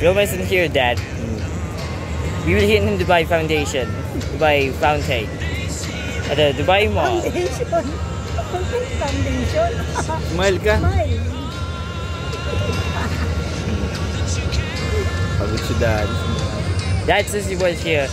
Roma isn't here, Dad. We will hit in Dubai Foundation. Dubai Fountain. At the Dubai Mall. Foundation. Foundation. Smile ka. Smile. Pagod si Dad. Dad says he was here.